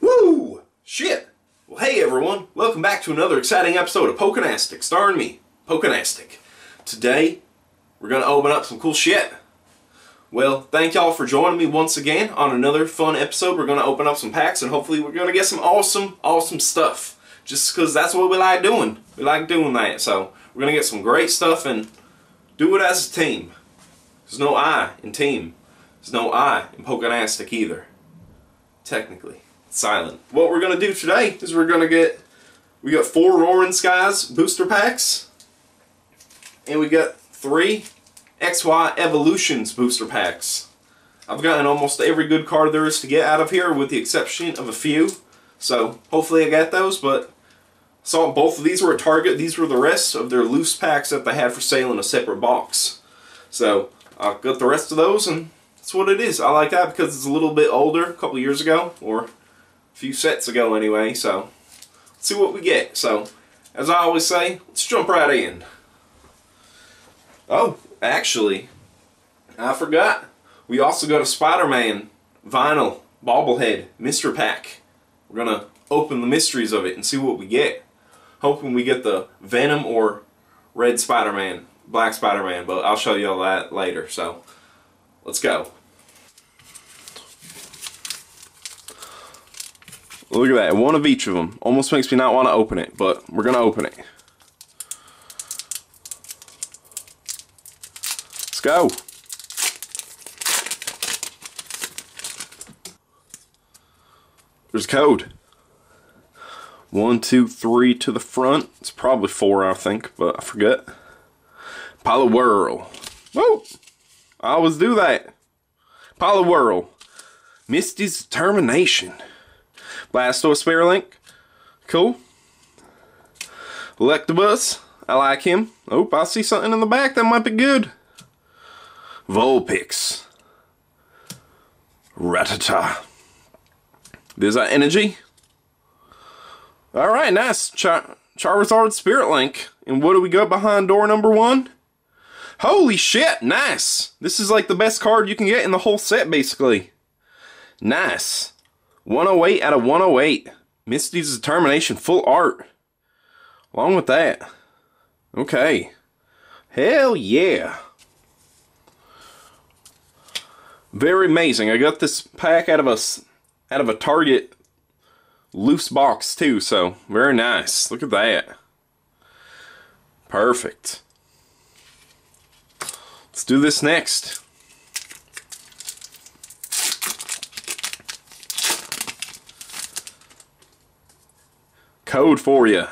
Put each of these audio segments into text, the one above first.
Woo! Shit! Well, hey everyone, welcome back to another exciting episode of Pokenastic, starring me, Pokenastic. Today, we're gonna open up some cool shit. Well, thank y'all for joining me once again on another fun episode. We're gonna open up some packs and hopefully we're gonna get some awesome, awesome stuff. Just because that's what we like doing. We like doing that. So, we're gonna get some great stuff and do it as a team. There's no I in team. There's no I in Pokenastic either. Technically. It's silent. What we're gonna do today is we're gonna get we got four Roaring Skies booster packs. And we got three XY Evolutions booster packs. I've gotten almost every good card there is to get out of here with the exception of a few. So hopefully I got those, but saw both of these were a Target. These were the rest of their loose packs that they had for sale in a separate box. So I got the rest of those and that's what it is. I like that because it's a little bit older, a couple years ago, or a few sets ago anyway, so let's see what we get. So, as I always say, let's jump right in. Oh, actually, I forgot. We also got a Spider-Man vinyl bobblehead Mr. Pack. We're gonna open the mysteries of it and see what we get. Hoping we get the Venom or Red Spider-Man, Black Spider-Man, but I'll show you all that later. So, let's go. Look at that, one of each of them. Almost makes me not want to open it, but we're gonna open it. Let's go. There's code. One, two, three to the front. It's probably four, I think, but I forget. Poliwhirl. Whoa! I always do that. Poliwhirl. Misty's Determination. Blastoise Spirit Link. Cool. Electabuzz. I like him. Oh, I see something in the back that might be good. Vulpix. Rattata. There's our energy. Alright, nice. Char Charizard Spirit Link. And what do we got behind door number one? Holy shit, nice. This is like the best card you can get in the whole set, basically. Nice. 108 out of 108. Misty's Determination, full art. Along with that. Okay. Hell yeah. Very amazing. I got this pack out of a out of a Target loose box too, so very nice. Look at that. Perfect. Let's do this next. Code for you.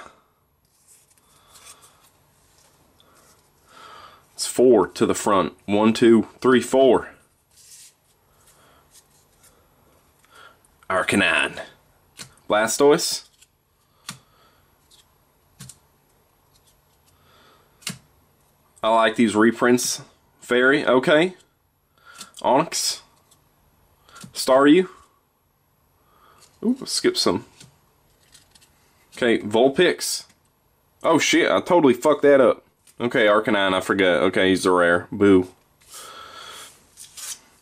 It's four to the front. One, two, three, four. Arcanine. Blastoise. I like these reprints. Fairy, okay. Onix. Staryu. Ooh, skip some. Okay, Vulpix. Oh shit, I totally fucked that up. Okay, Arcanine, I forgot. Okay, he's a rare. Boo.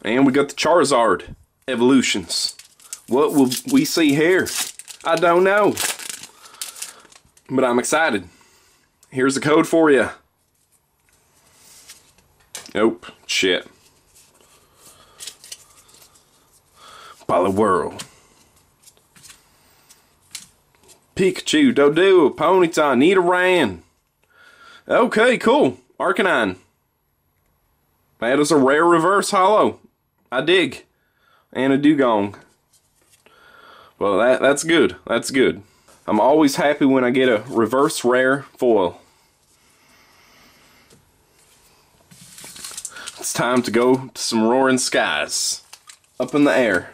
And we got the Charizard evolutions. What will we see here? I don't know. But I'm excited. Here's the code for you. Nope. Shit. Poliwhirl. Pikachu, Doduo, Ponyta, Nidoran. Okay, cool. Arcanine. That is a rare reverse holo. I dig. And a Dewgong. Well, that that's good. That's good. I'm always happy when I get a reverse rare foil. It's time to go to some roaring skies. Up in the air.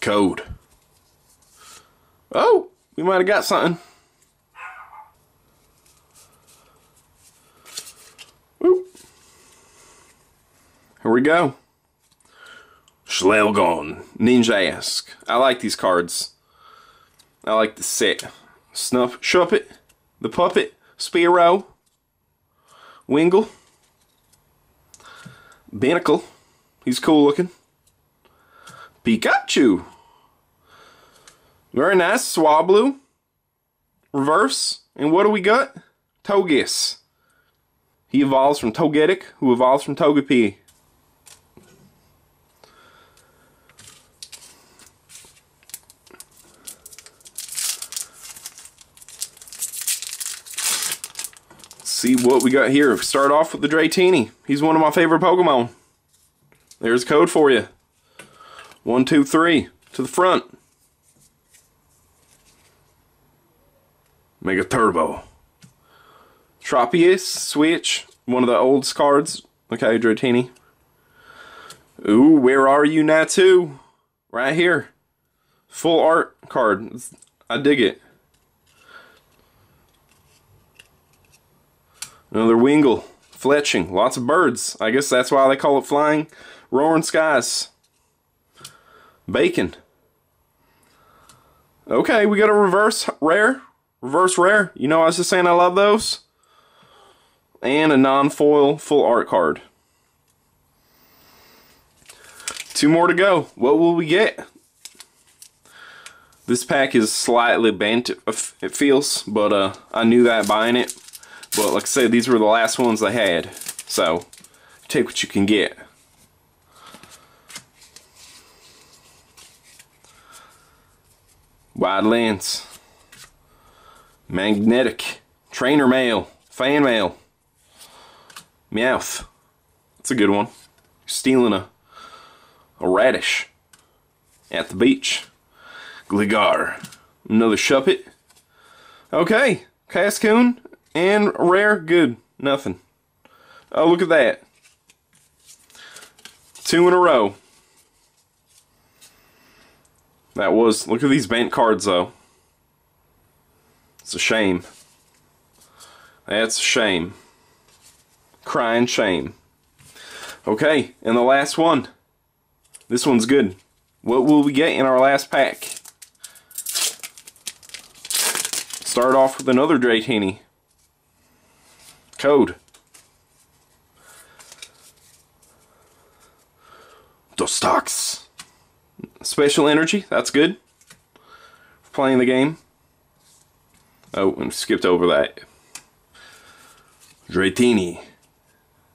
Code. Oh, we might have got something. Here we go. Shelgon, Ninjask. I like these cards. I like the set. Snuff, Shuppet, the Puppet, Spearow, Wingull, Binacle, he's cool looking, Pikachu, very nice, Swablu, Reverse, and what do we got? Togekiss. He evolves from Togetic, who evolves from Togepi. See what we got here. Start off with the Dratini. He's one of my favorite Pokemon. There's code for you. One, two, three. To the front. Mega Turbo. Tropius, Switch. One of the old cards. Okay, Dratini. Ooh, where are you, Natu? Right here. Full art card. I dig it. Another Wingull. Fletchling. Lots of birds. I guess that's why they call it flying. Roaring skies. Bagon. Okay, we got a reverse rare. Reverse rare. You know I was just saying I love those. And a non-foil full art card. Two more to go. What will we get? This pack is slightly bent, it feels, but uh, I knew that buying it. But like I said, these were the last ones they had. So, take what you can get. Wide lens. Magnetic. Trainer mail. Fan mail. Meowth. That's a good one. Stealing a, a radish at the beach. Gligar. Another Shuppet. Okay. Cascoon and rare, good. Nothing. Oh, look at that. Two in a row. That was, look at these bent cards though. It's a shame. That's a shame. Crying shame. Okay, and the last one. This one's good. What will we get in our last pack? Start off with another Drake Dratini code. stocks. Special energy, that's good. playing the game. Oh, and skipped over that. Dratini.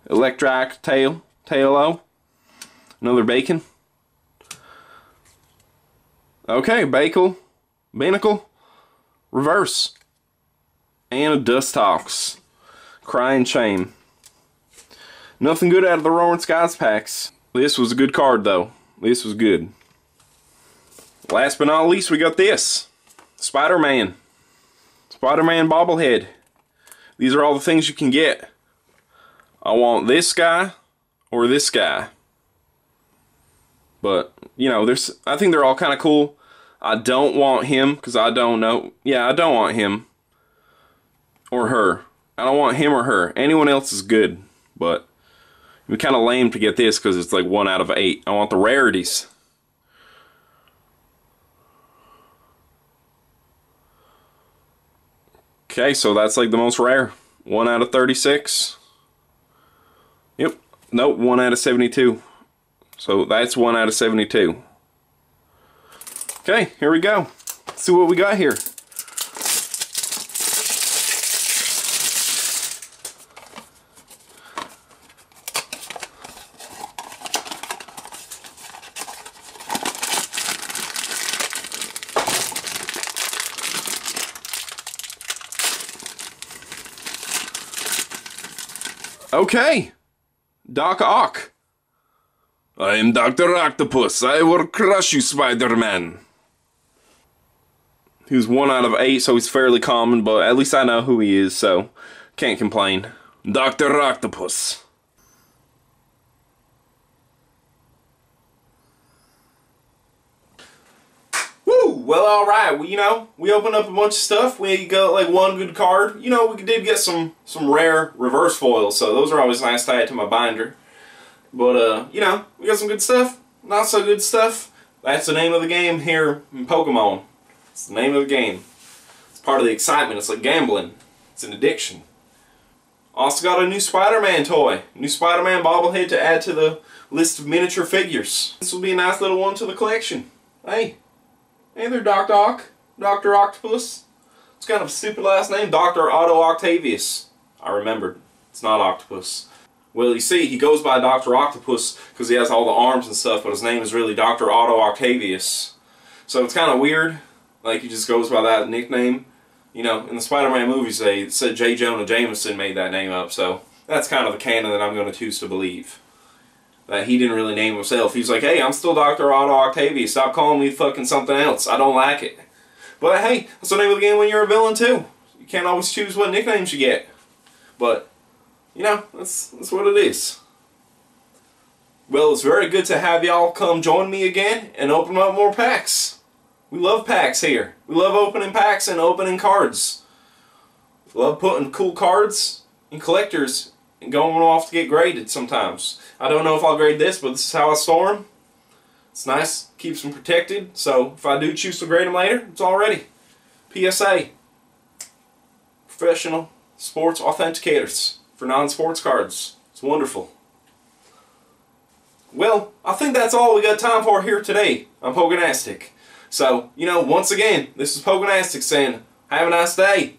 Electric tail, tail Another Bagon. Okay, Bakel, Binacle, Reverse, and a Dustox. Crying shame. Nothing good out of the Roaring Skies packs. This was a good card though. This was good. Last but not least, we got this. Spider-Man. Spider-Man bobblehead. These are all the things you can get. I want this guy or this guy. But, you know, there's I think they're all kind of cool. I don't want him because I don't know. Yeah, I don't want him or her. I don't want him or her. Anyone else is good, but be kind of lame to get this because it's like one out of eight. I want the rarities. Okay, so that's like the most rare. One out of 36. Yep. Nope, one out of 72. So that's one out of 72. Okay, here we go. Let's see what we got here. Okay. Doc Ock. I am Dr. Octopus. I will crush you, Spider-Man. He was one out of eight, so he's fairly common, but at least I know who he is, so can't complain. Dr. Octopus. Well, all right. Well, you know, we opened up a bunch of stuff. We got like one good card. You know, we did get some some rare reverse foils, so those are always nice to add to my binder. But uh, you know, we got some good stuff. Not so good stuff. That's the name of the game here in Pokemon. It's the name of the game. It's part of the excitement. It's like gambling. It's an addiction. Also got a new Spider-Man toy. New Spider-Man bobblehead to add to the list of miniature figures. This will be a nice little one to the collection. Hey. Hey there, Doc Doc. Dr. Octopus. It's kind of a stupid last name. Dr. Otto Octavius. I remembered. It's not Octopus. Well, you see, he goes by Dr. Octopus because he has all the arms and stuff, but his name is really Dr. Otto Octavius. So it's kind of weird. Like, he just goes by that nickname. You know, in the Spider-Man movies, they said J. Jonah Jameson made that name up, so that's kind of the canon that I'm going to choose to believe. That he didn't really name himself. He's like, hey, I'm still Dr. Otto Octavius. Stop calling me fucking something else. I don't like it. But hey, that's the name of the game when you're a villain too. You can't always choose what nicknames you get. But, you know, that's, that's what it is. Well, it's very good to have y'all come join me again and open up more packs. We love packs here. We love opening packs and opening cards. We love putting cool cards in collectors going off to get graded sometimes. I don't know if I'll grade this, but this is how I store them. It's nice, keeps them protected, so if I do choose to grade them later, it's all ready. PSA, professional sports authenticators for non-sports cards. It's wonderful. Well, I think that's all we got time for here today on Pokenastic. So, you know, once again, this is Pokenastic saying, have a nice day.